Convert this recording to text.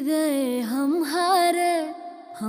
गए